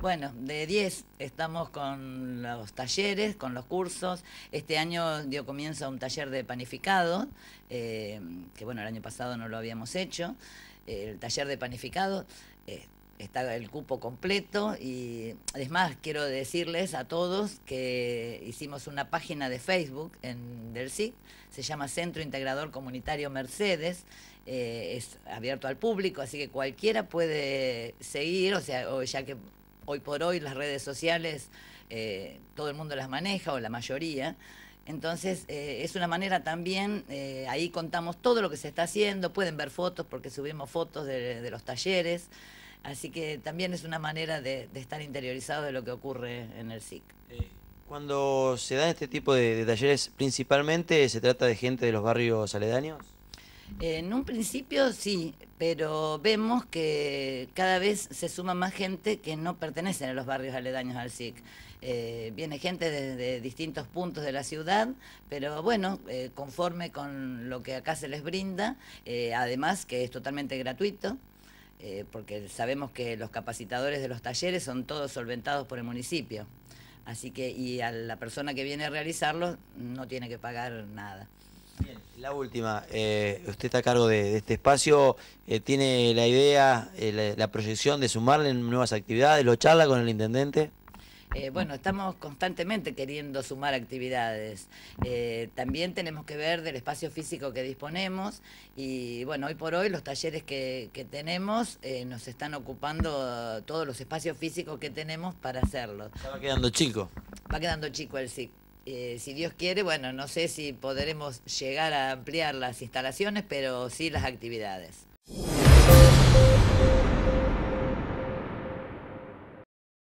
Bueno, de 10 estamos con los talleres, con los cursos. Este año dio comienzo a un taller de panificado, eh, que bueno, el año pasado no lo habíamos hecho. el taller de panificado eh, está el cupo completo y además quiero decirles a todos que hicimos una página de Facebook en, del SIC, se llama Centro Integrador Comunitario Mercedes, eh, es abierto al público, así que cualquiera puede seguir, o sea, ya que hoy por hoy las redes sociales eh, todo el mundo las maneja o la mayoría. Entonces eh, es una manera también, eh, ahí contamos todo lo que se está haciendo, pueden ver fotos porque subimos fotos de, los talleres, así que también es una manera de, estar interiorizado de lo que ocurre en el SIC. Cuando se dan este tipo de talleres, principalmente se trata de gente de los barrios aledaños. En un principio sí, pero vemos que cada vez se suma más gente que no pertenece a los barrios aledaños al SIC. Eh, viene gente de, distintos puntos de la ciudad, pero bueno, eh, conforme con lo que acá se les brinda, eh, además que es totalmente gratuito. porque sabemos que los capacitadores de los talleres son todos solventados por el municipio. Así que, y a la persona que viene a realizarlo no tiene que pagar nada. Bien, la última, eh, usted está a cargo de, este espacio, eh, ¿tiene la idea, eh, la, proyección de sumarle nuevas actividades? ¿Lo charla con el intendente? bueno, estamos constantemente queriendo sumar actividades. también tenemos que ver del espacio físico que disponemos y bueno, hoy por hoy los talleres que, que tenemos nos están ocupando todos los espacios físicos que tenemos para hacerlo. va quedando chico. Va quedando chico el SIC. Eh, si Dios quiere, bueno, no sé si podremos llegar a ampliar las instalaciones, pero sí las actividades.